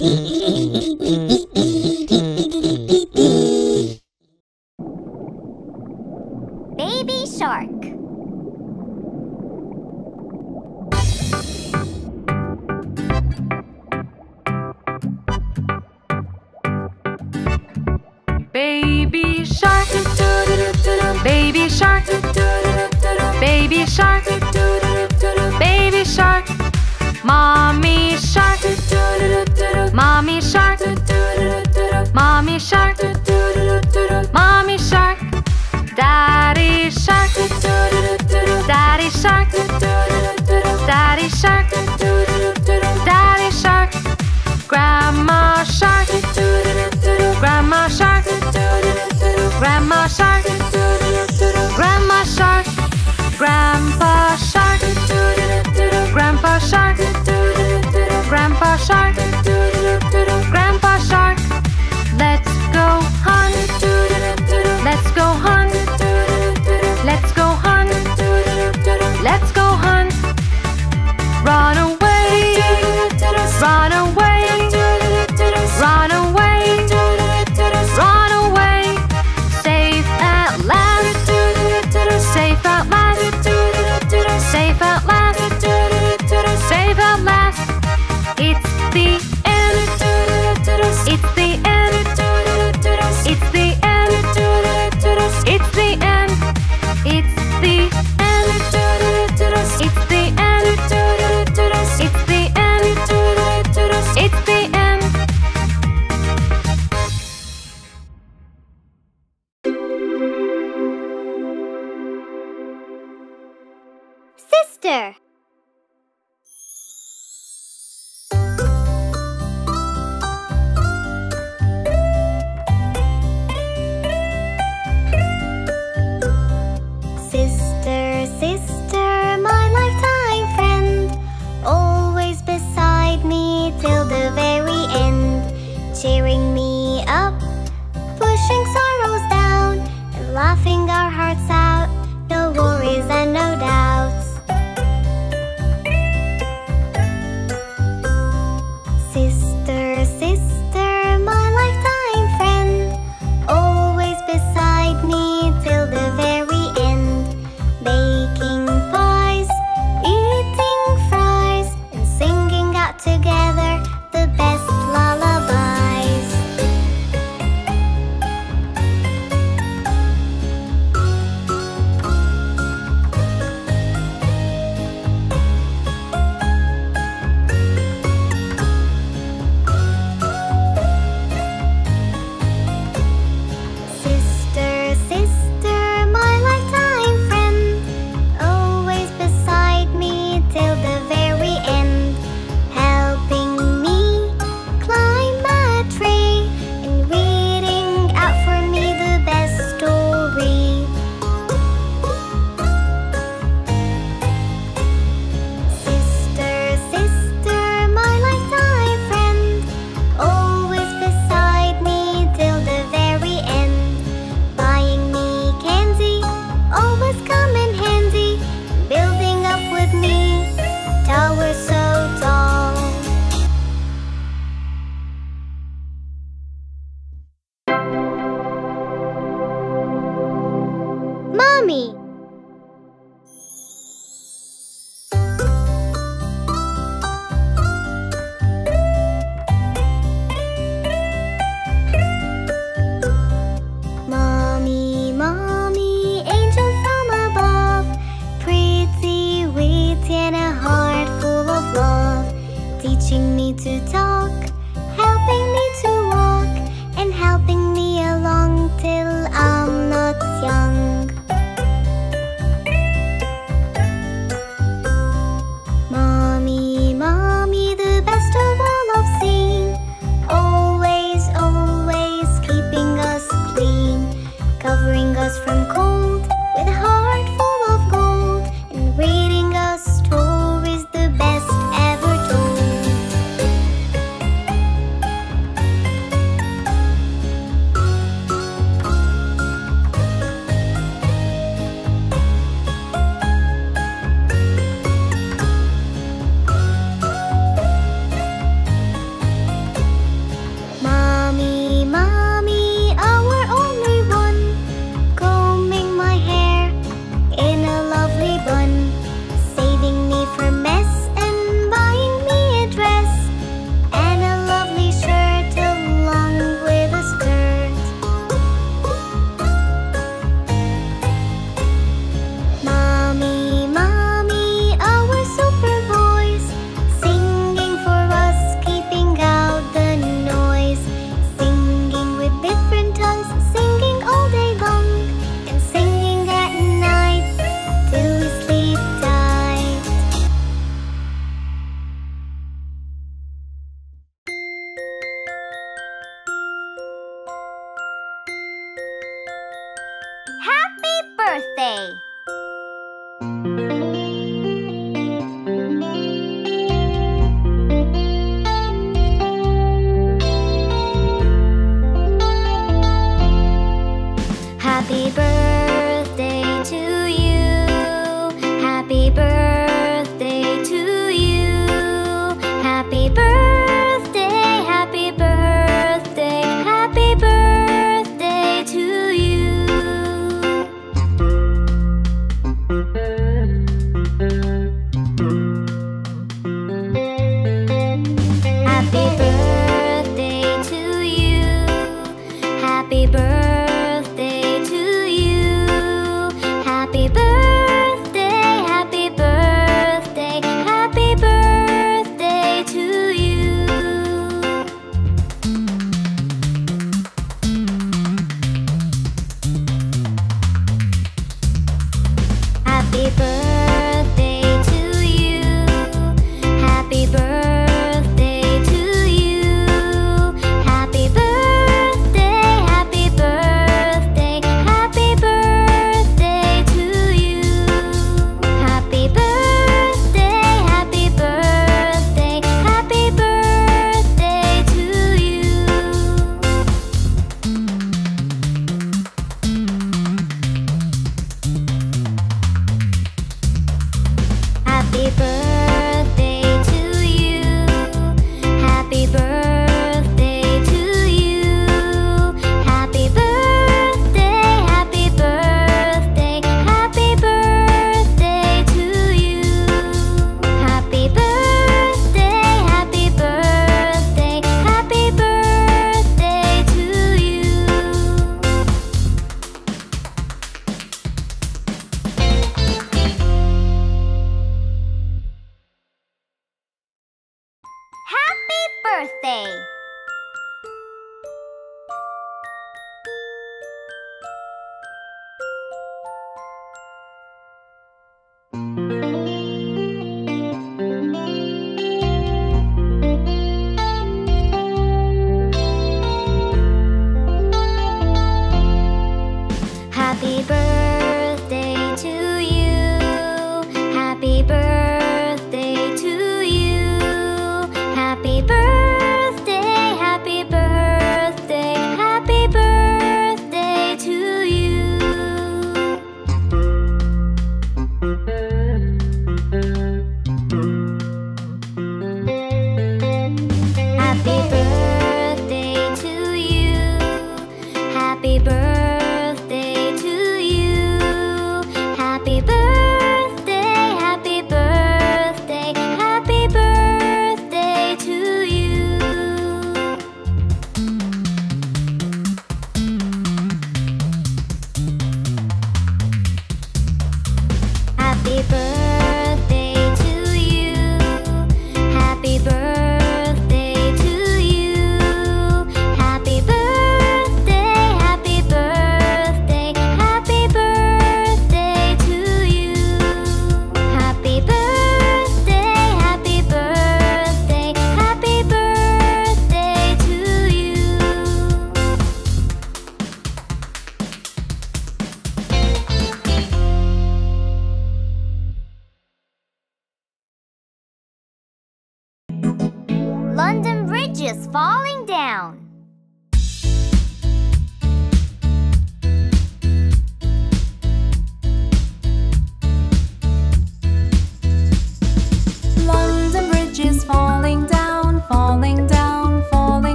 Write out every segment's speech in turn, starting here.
Mm-hmm.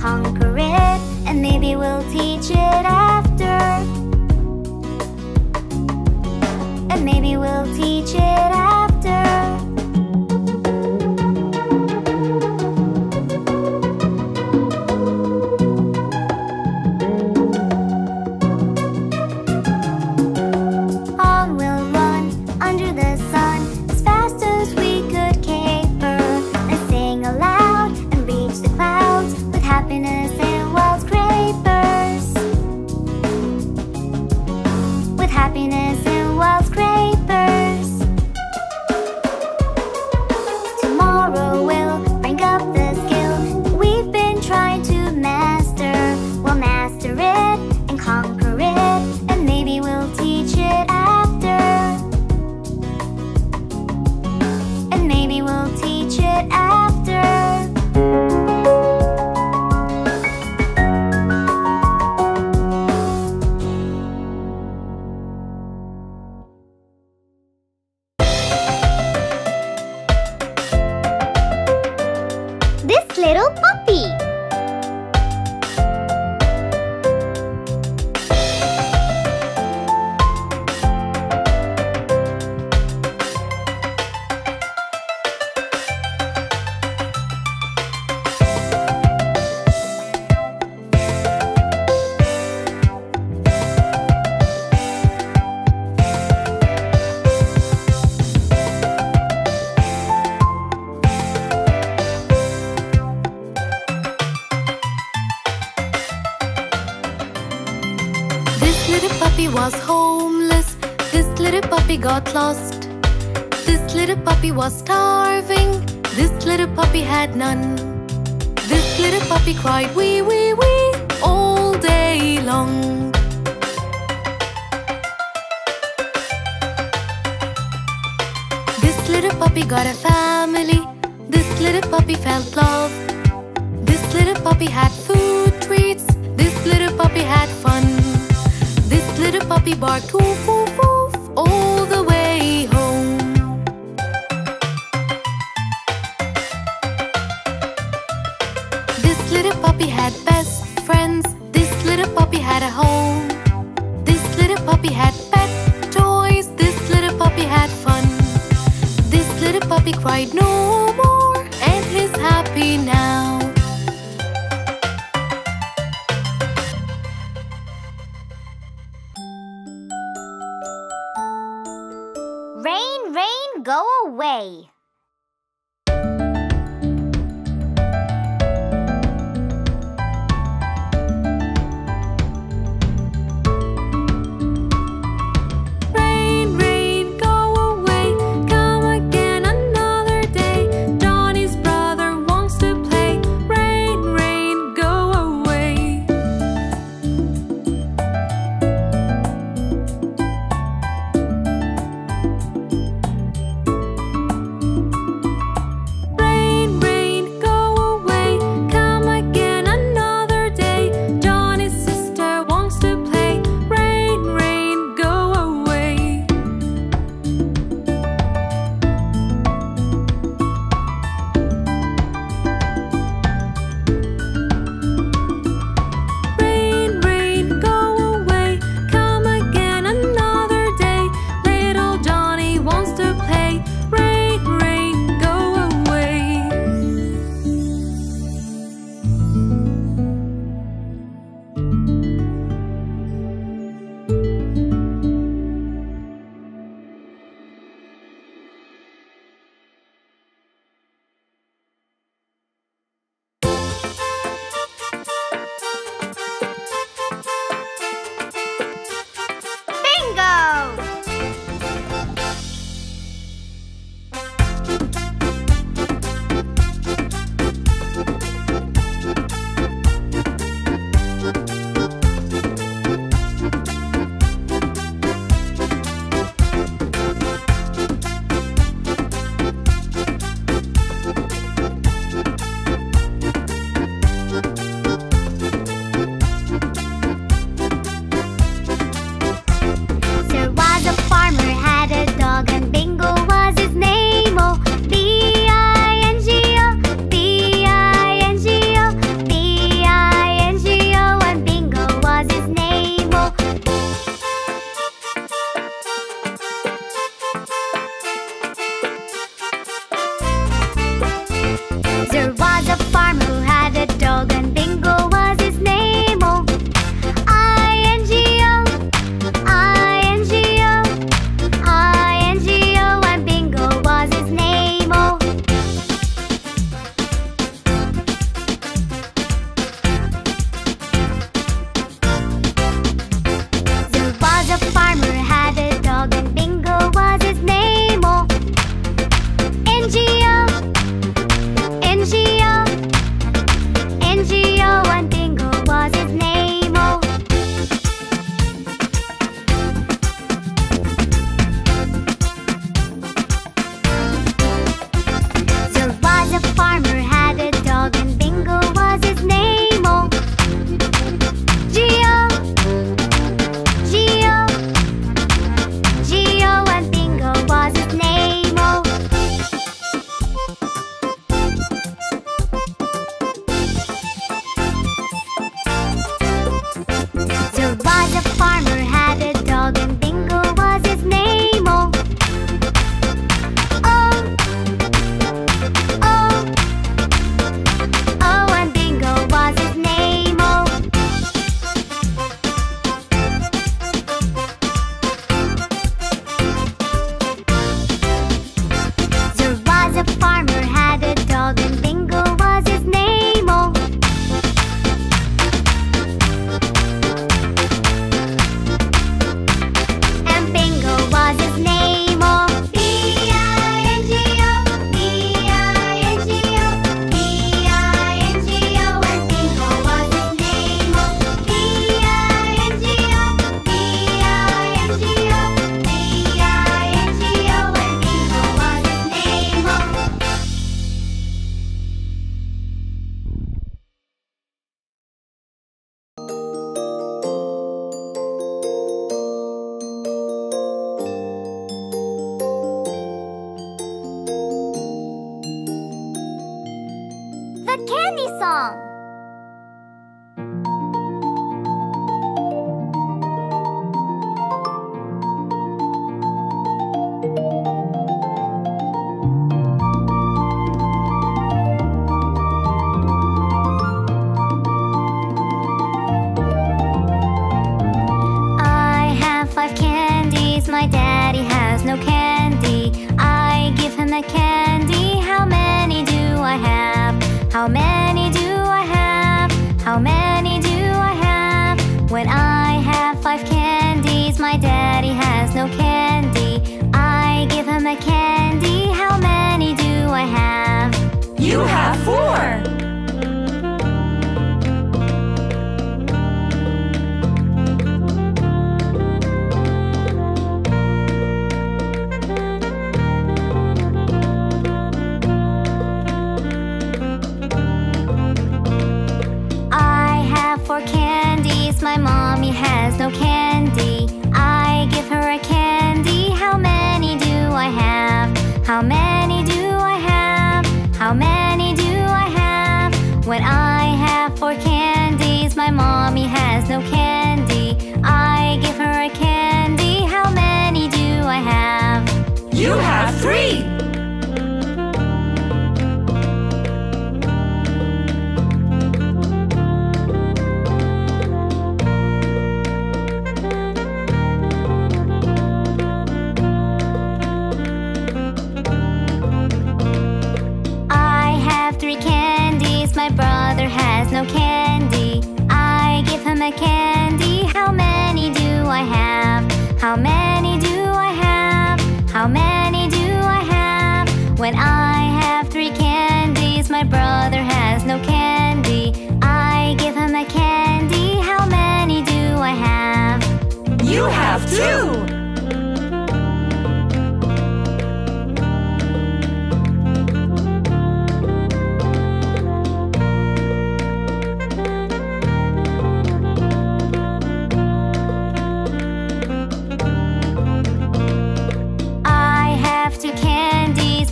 conquer it, and maybe we'll teach it got lost. This little puppy was starving. This little puppy had none. This little puppy cried wee wee wee all day long. This little puppy got a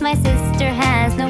my sister has no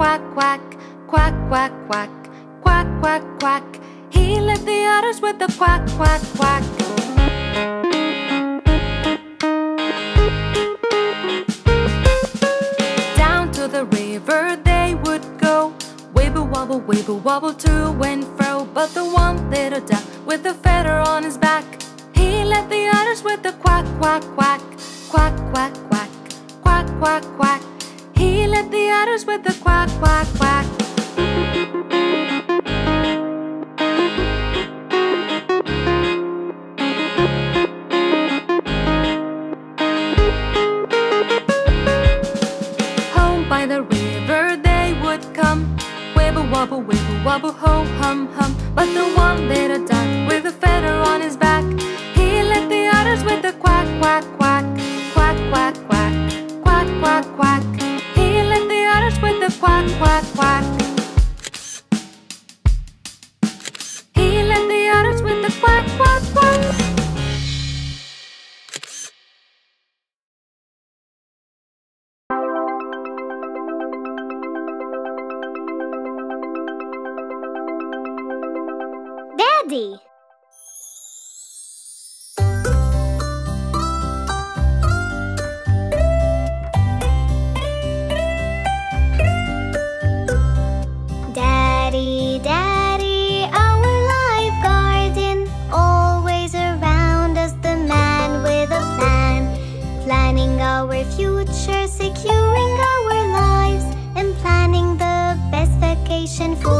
quack, quack, quack, quack, quack, quack, quack, quack. He led the otters with a quack. Vacation for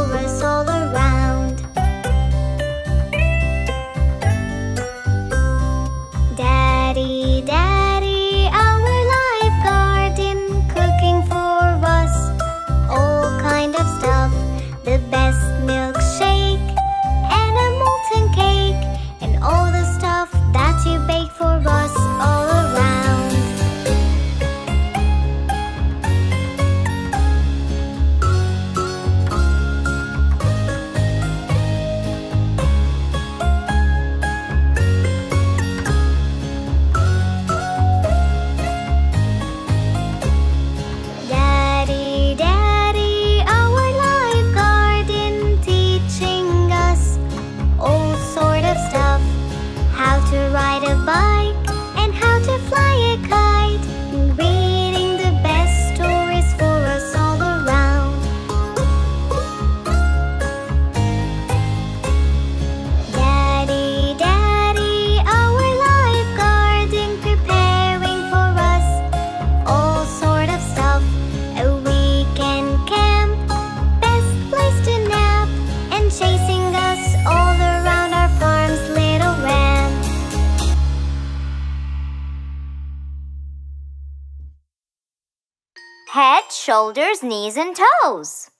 and toes.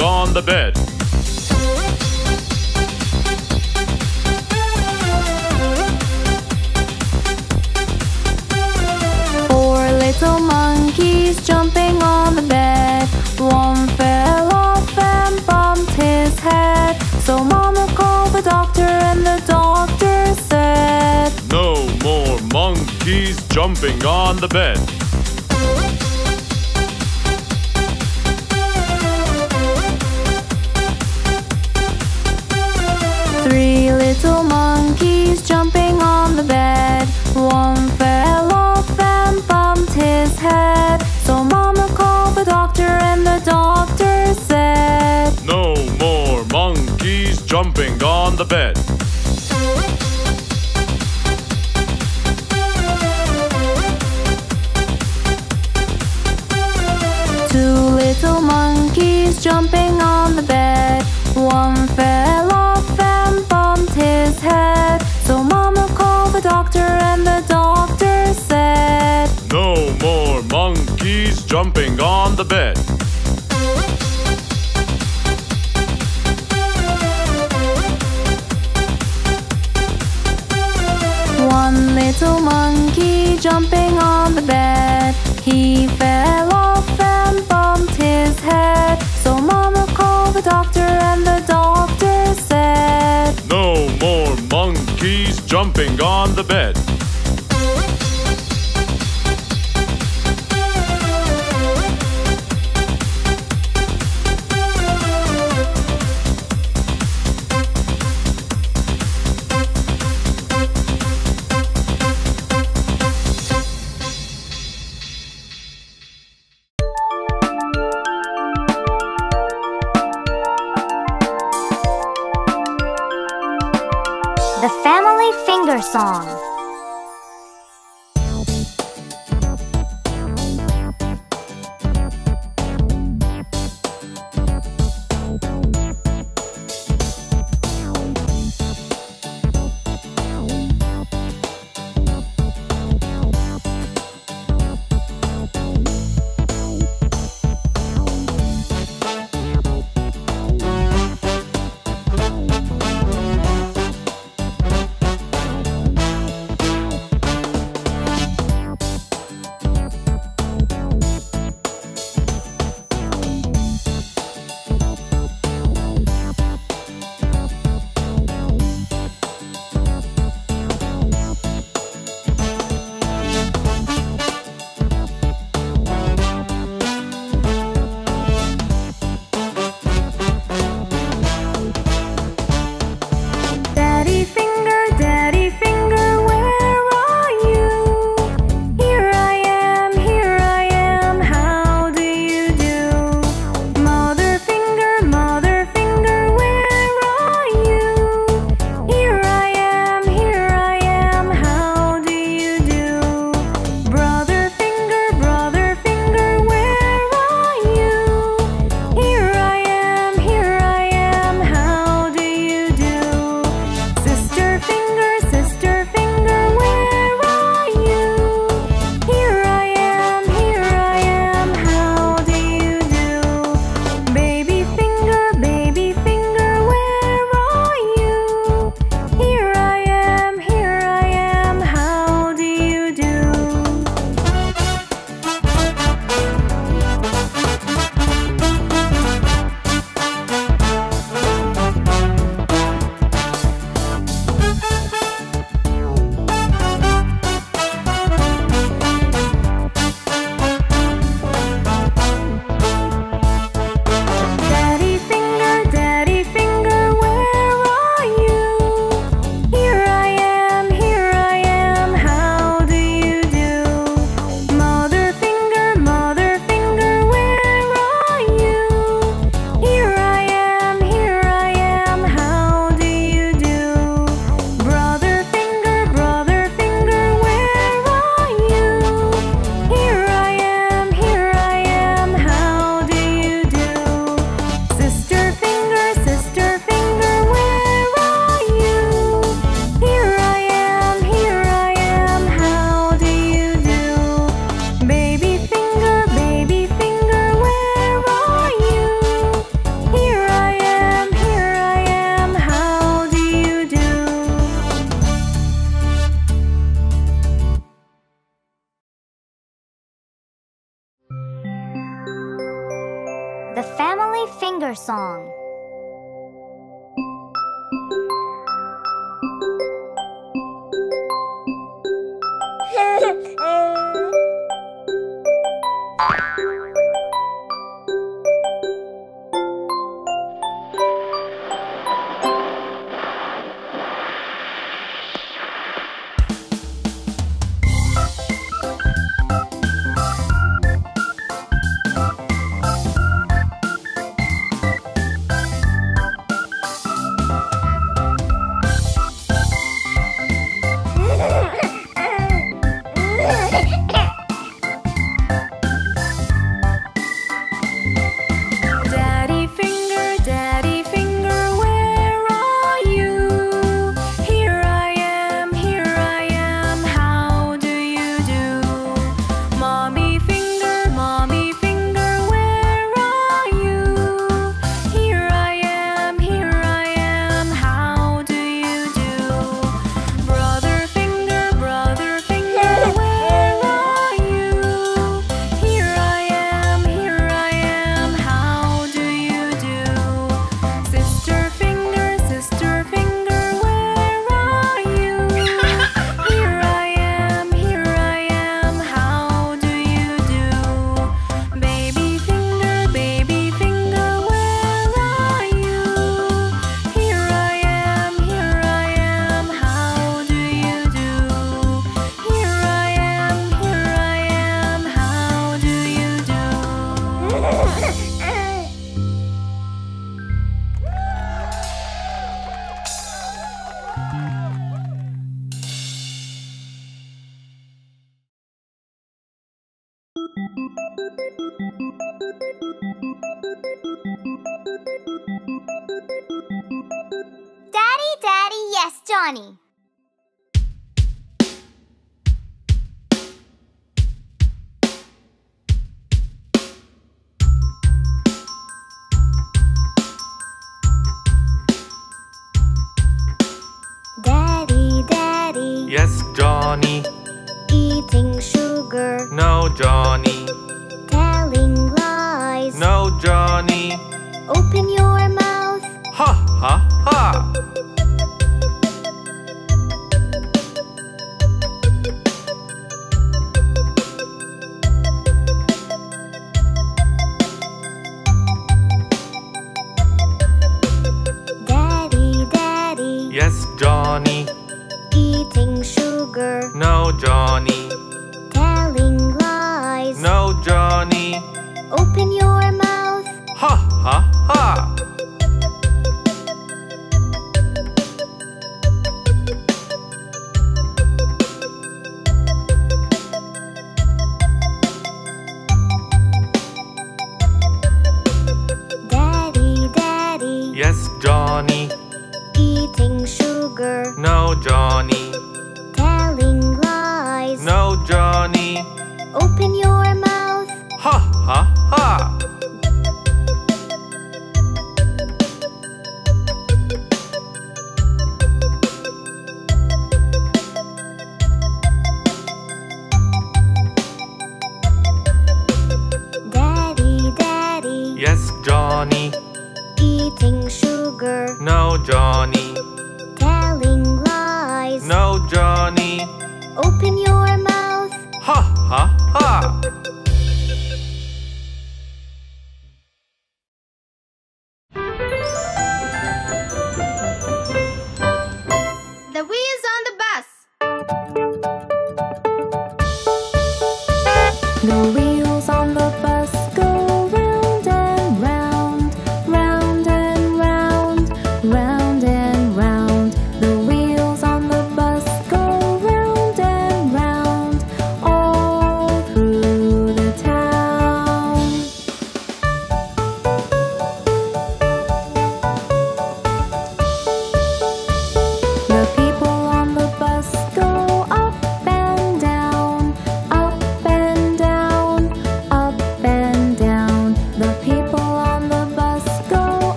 On the bed.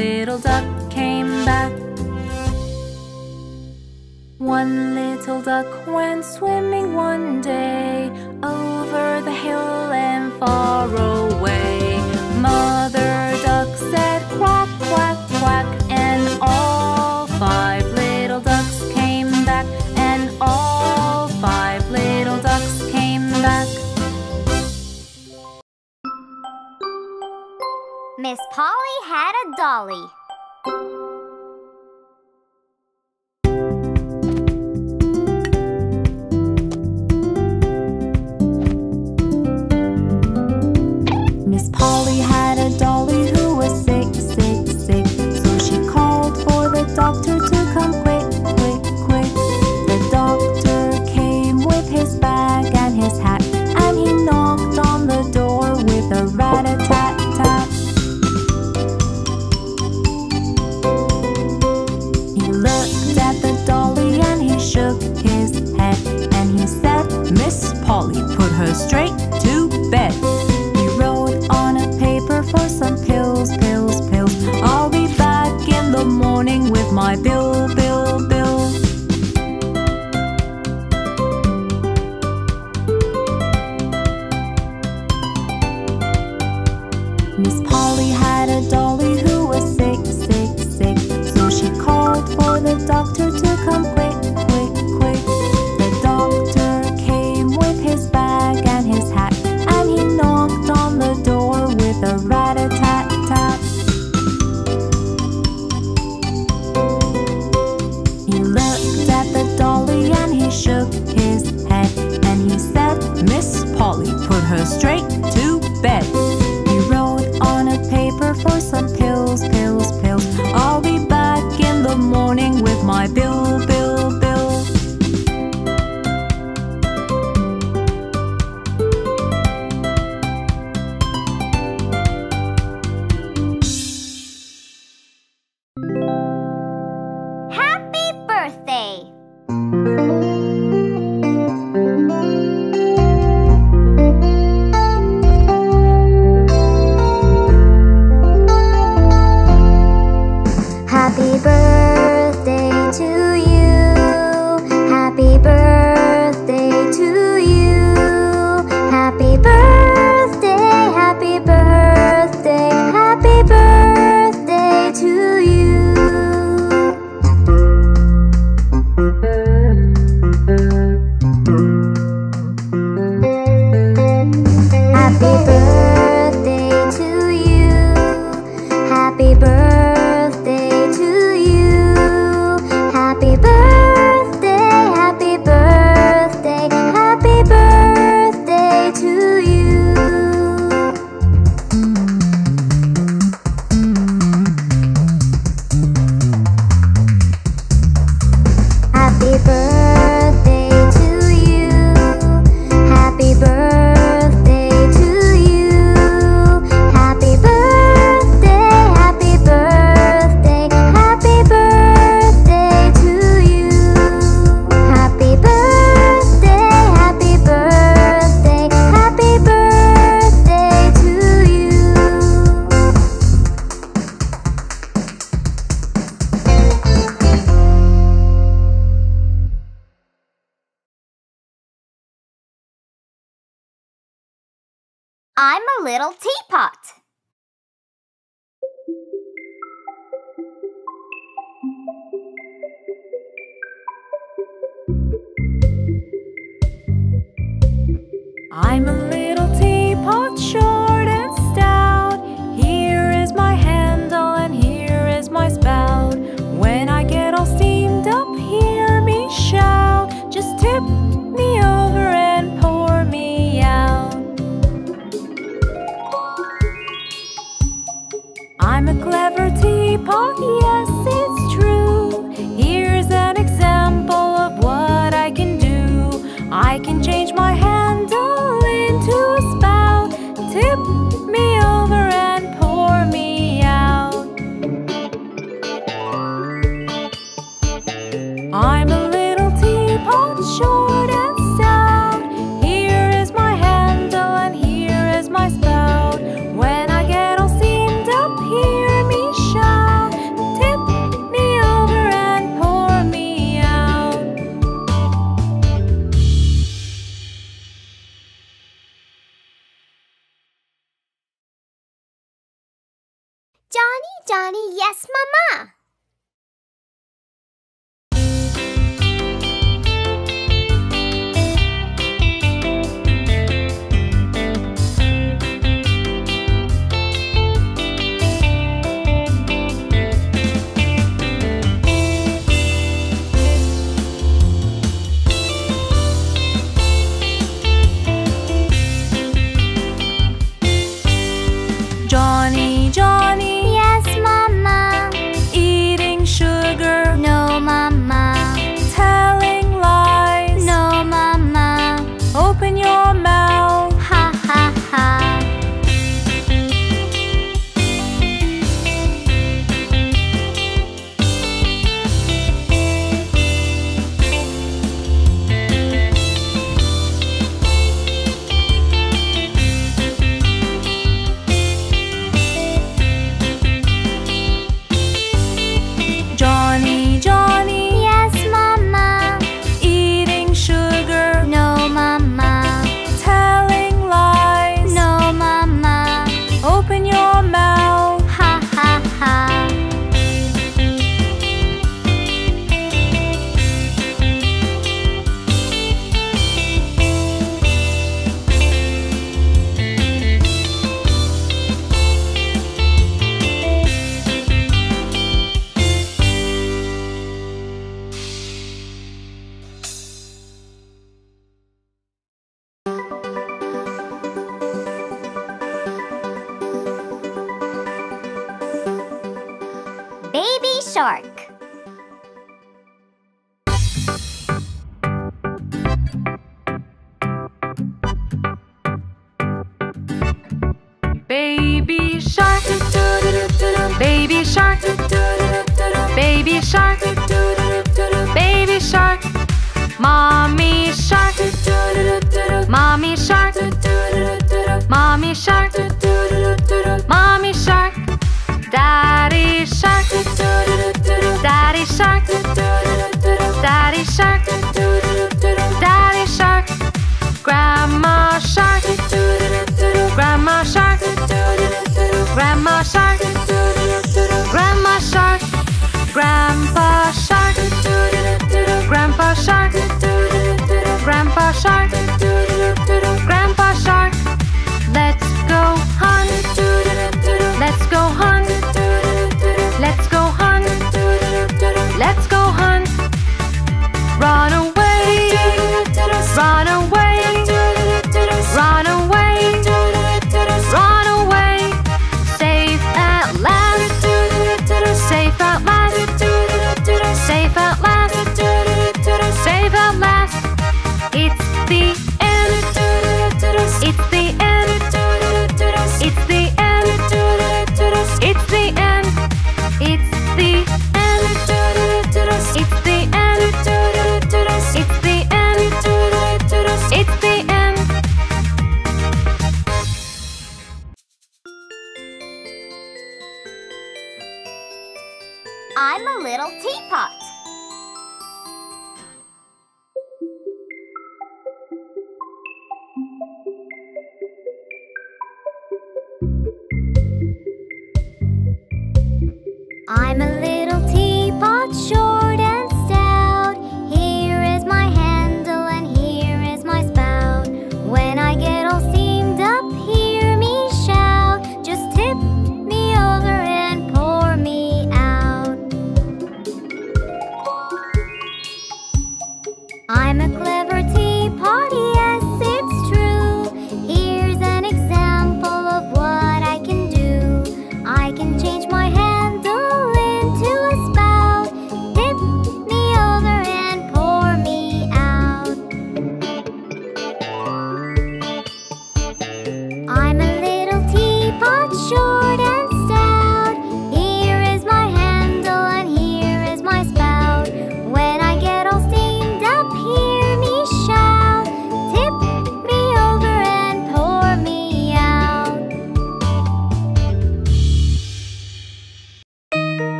little duck came back. One little duck went swimming one day over the hill and far away. Mother Miss Polly had a dolly. Miss Polly had a dolly who was sick, sick, sick. So she called for the doctor to come quick, quick, quick. The doctor came with his bag and his hat, and he knocked on the door with a rap. Her Straight straight.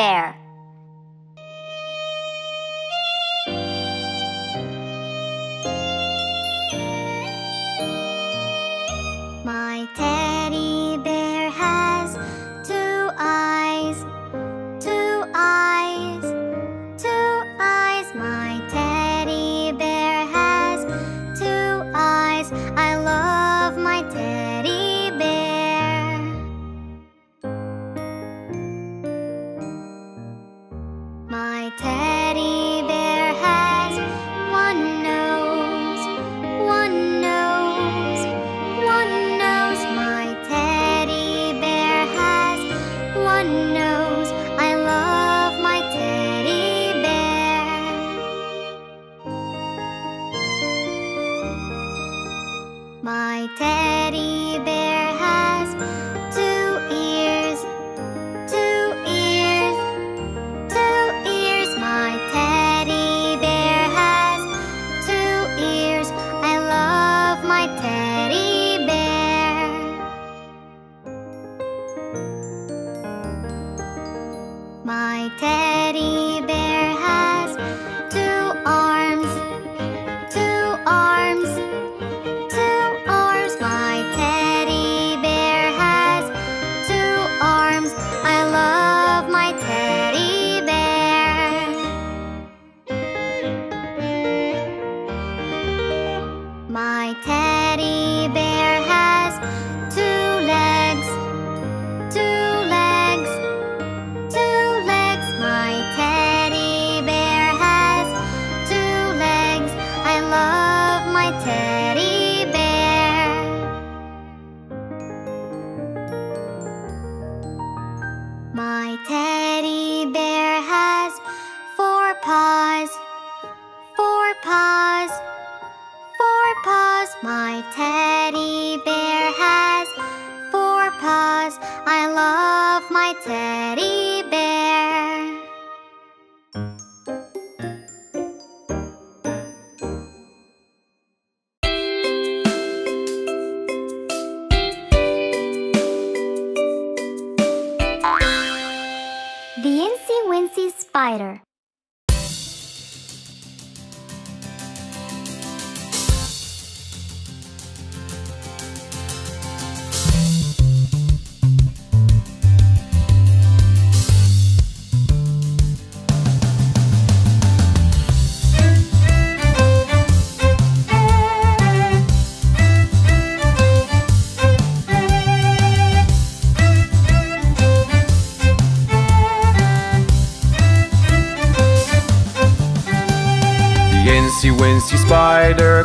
Bear.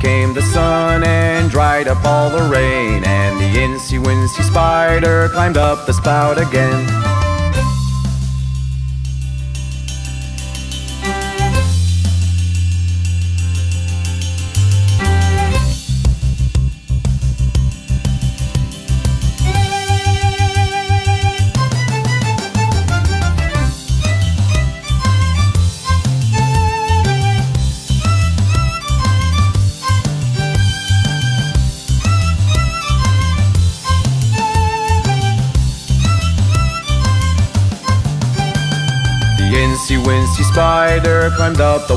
Came the sun and dried up all the rain. And the incy wincy spider climbed up the spout again.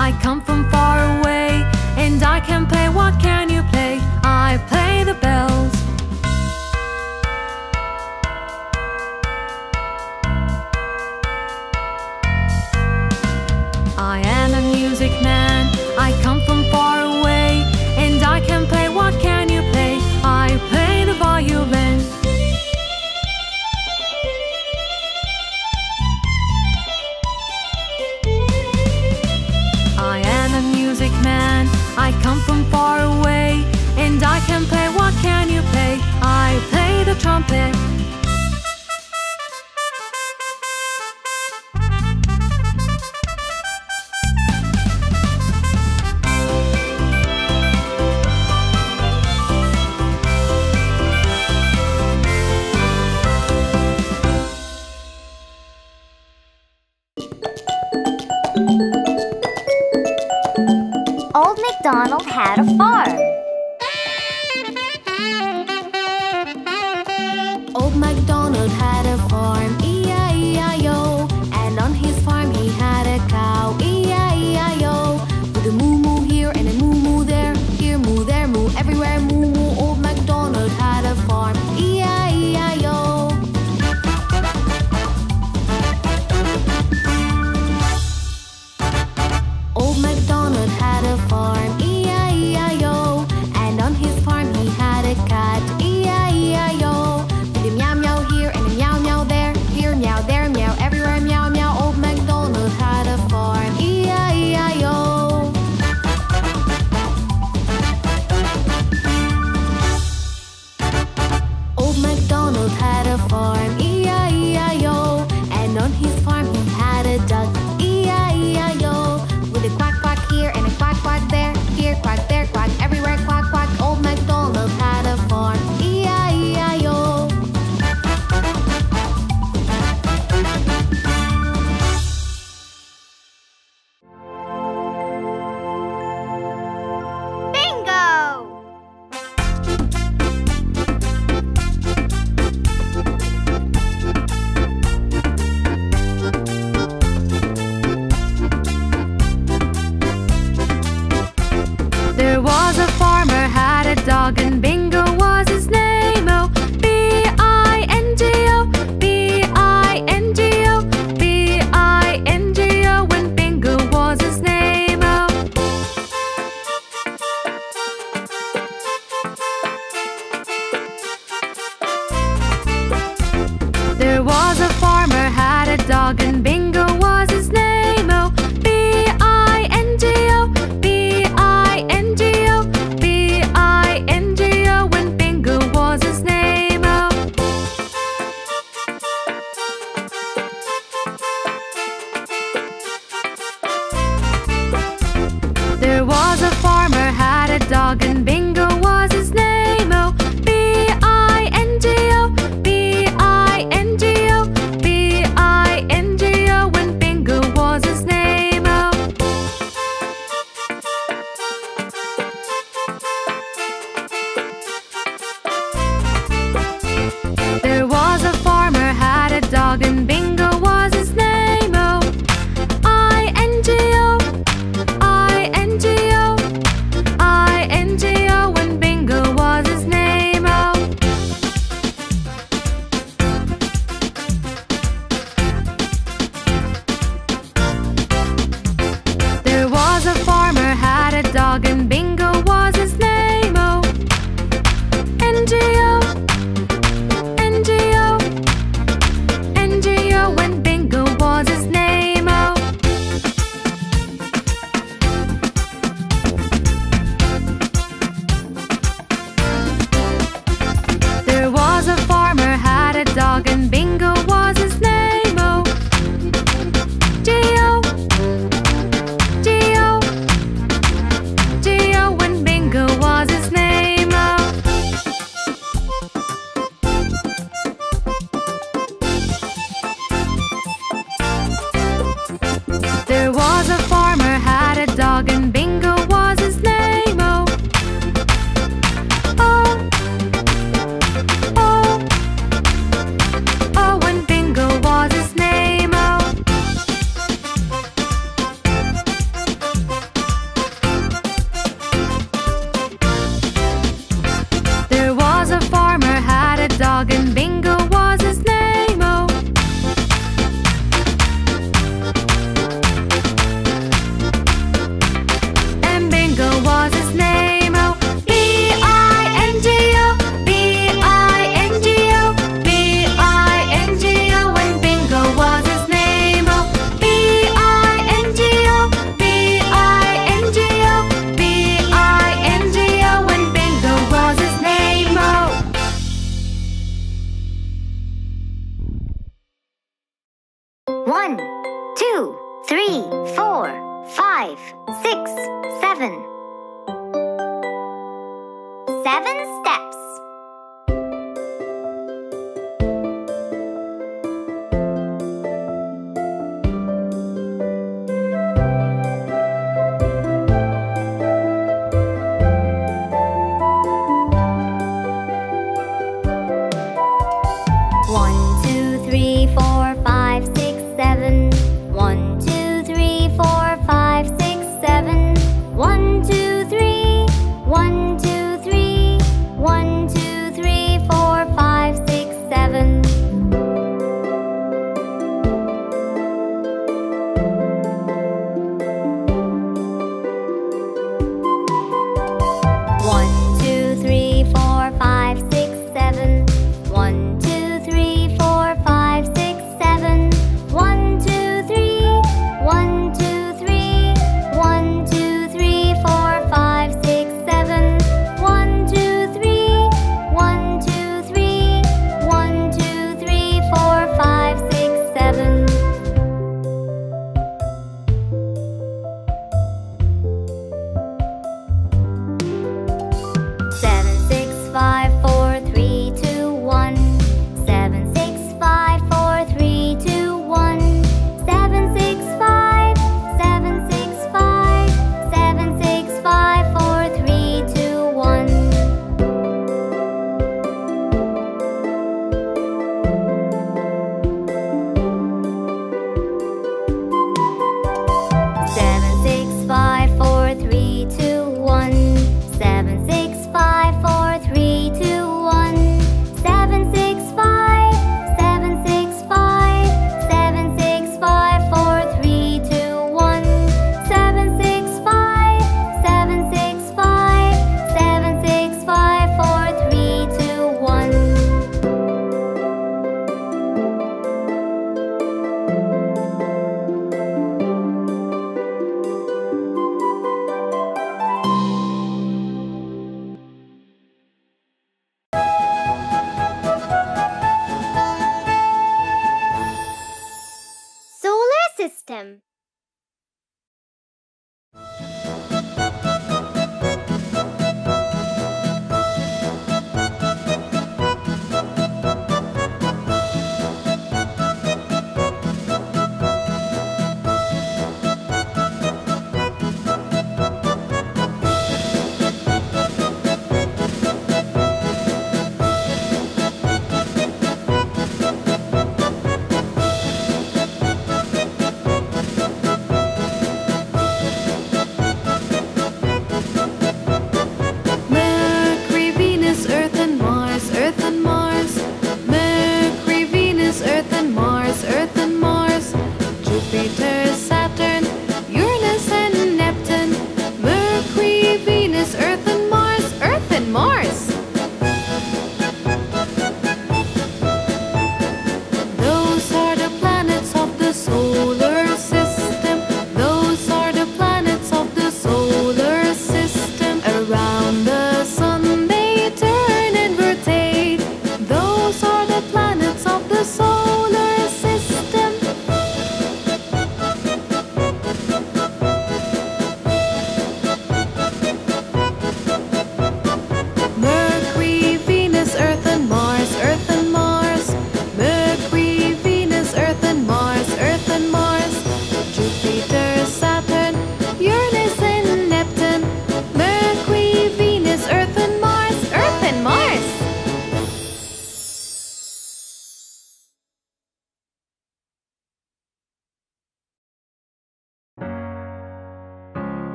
I come from far away, and I can play what can.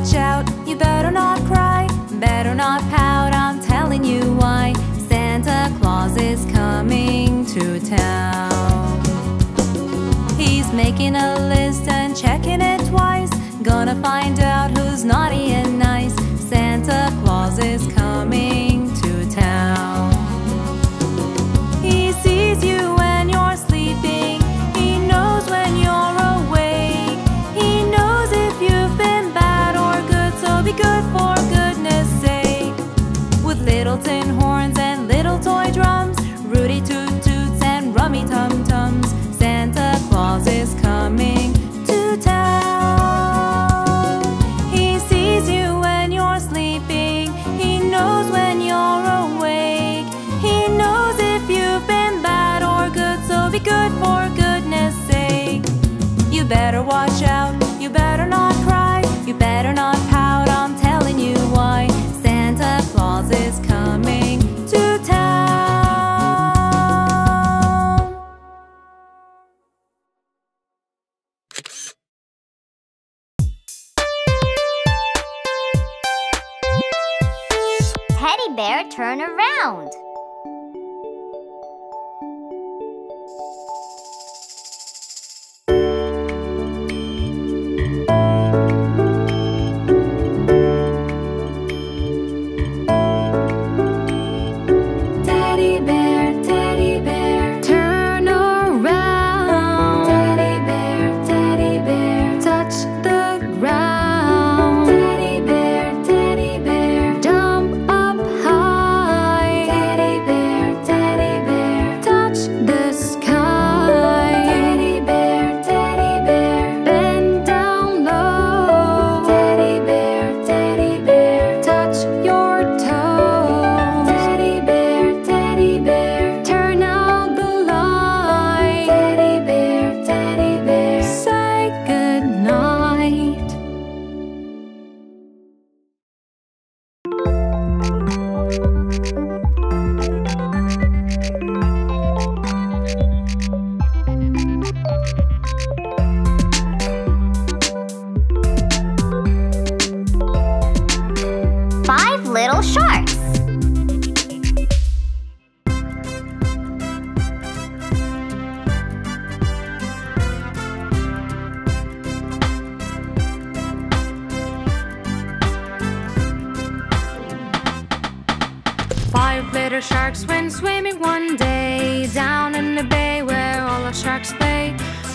Watch out, you better not cry, better not pout, I'm telling you why. Santa Claus is coming to town. He's making a list and checking it twice. Gonna find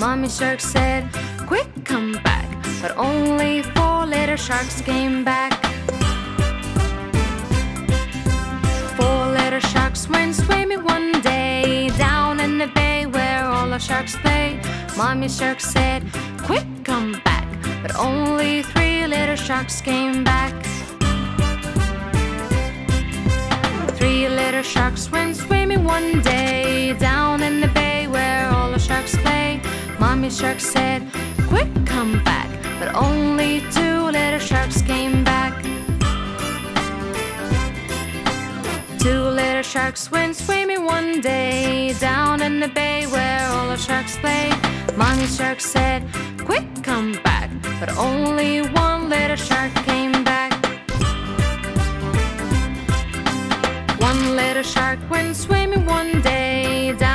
Mommy shark said, Quick, come back. But only four little sharks came back. Four little sharks went swimming one day down in the bay where all the sharks play. Mommy shark said, Quick, come back. But only three little sharks came back. Three little sharks went swimming one day down in the bay where all the sharks play. Mommy shark said, Quick, come back. But only two little sharks came back. Two little sharks went swimming one day down in the bay where all the sharks play. Mommy shark said, Quick, come back. But only one little shark came back. One little shark went swimming one day down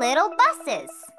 little buses.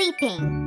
Sleeping?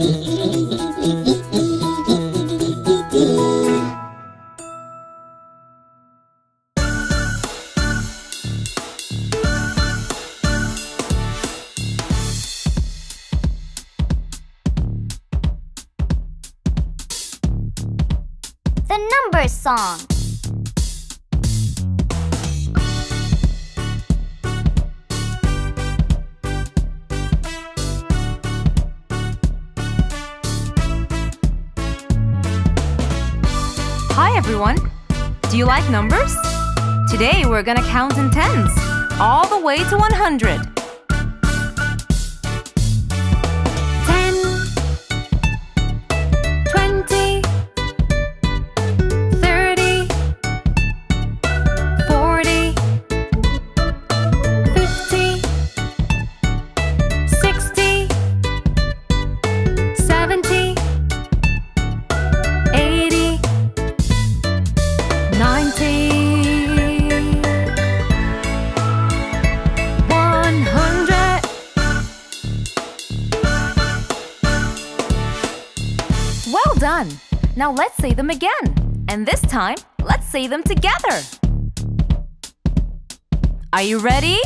The Numbers Song. numbers? Today we're gonna count in tens, all the way to 100. again. And this time, let's say them together. Are you ready?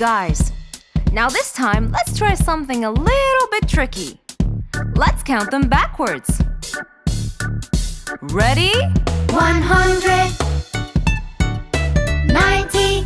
guys. Now this time, let's try something a little bit tricky. Let's count them backwards. Ready? 100 90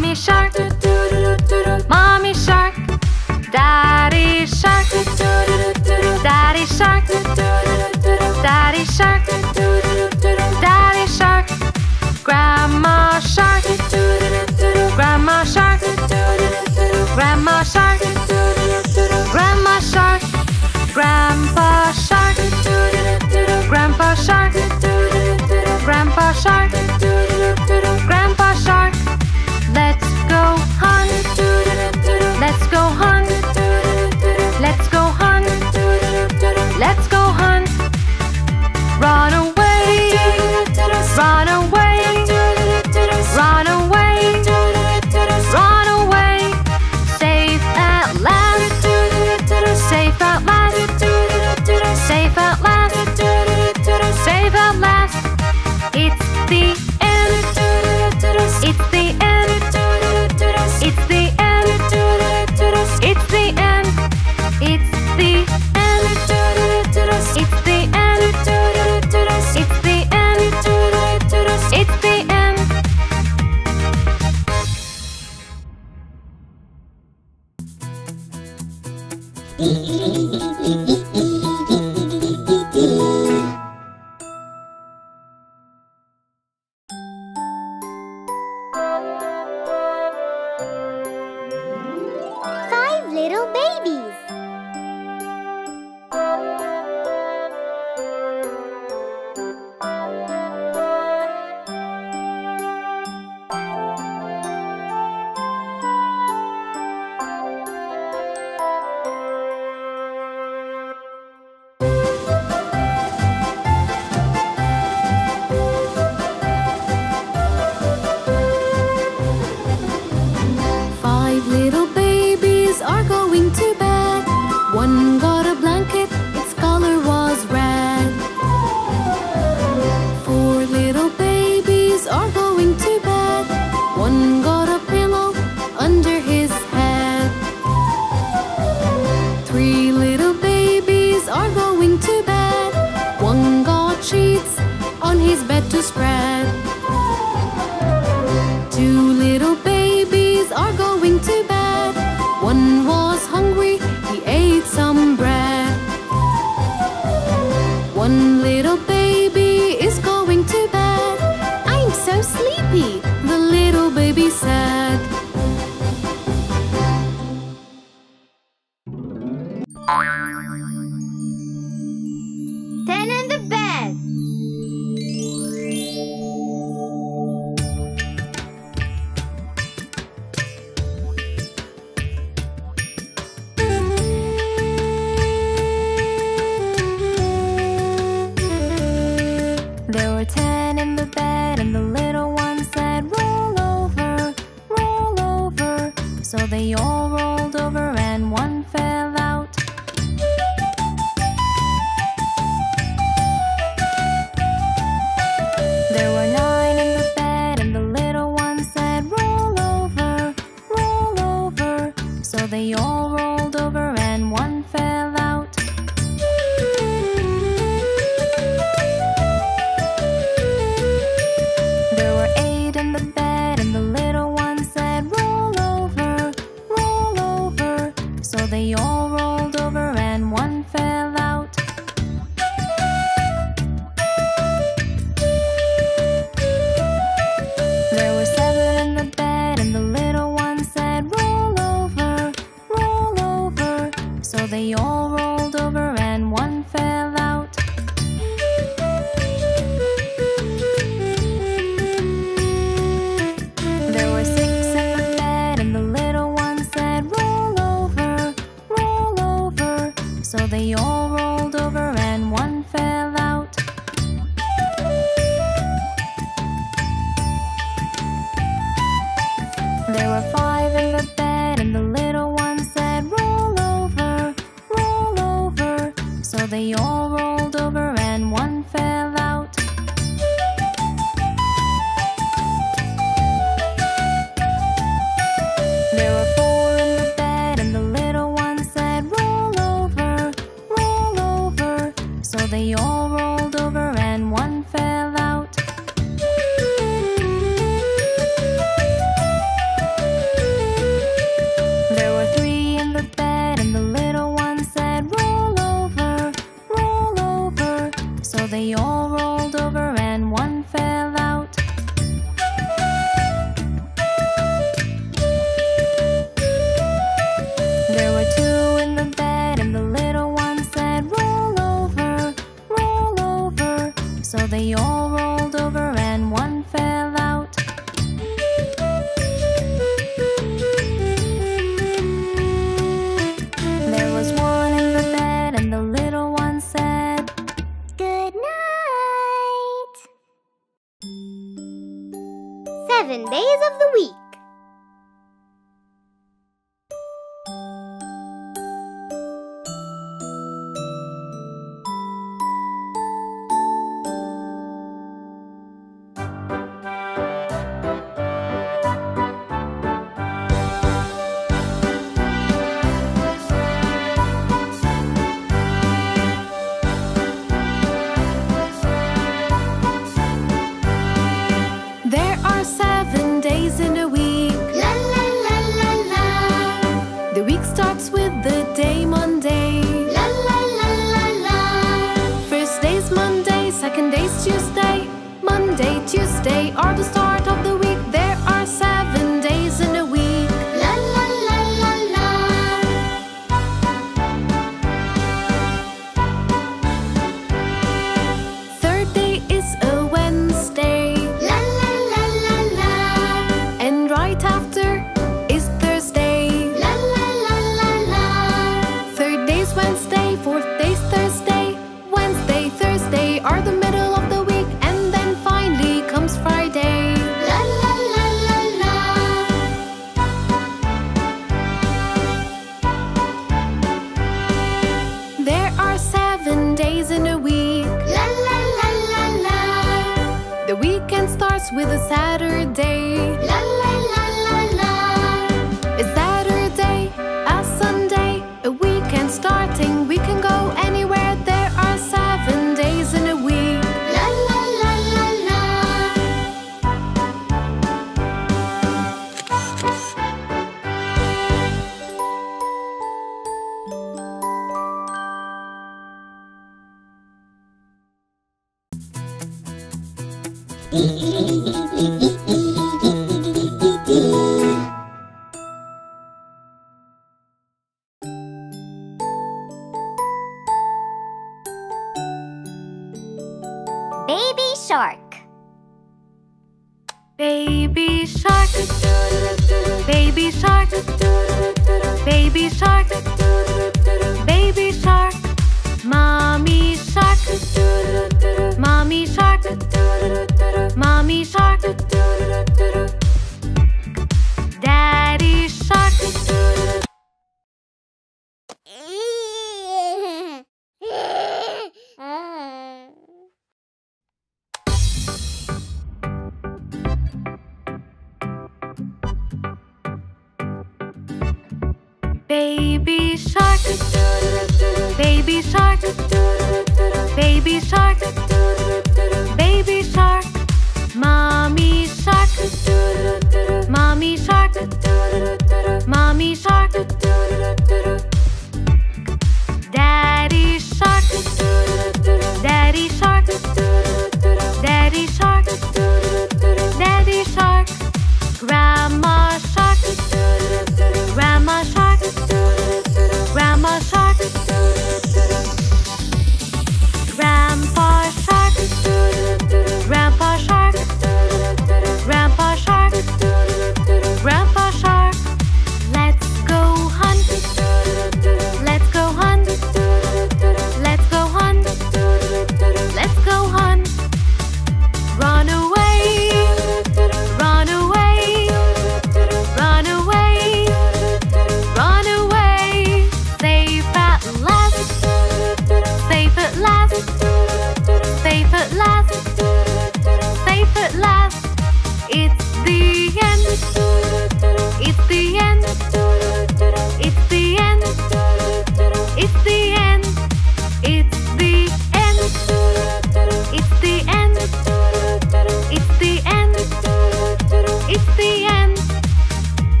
mommy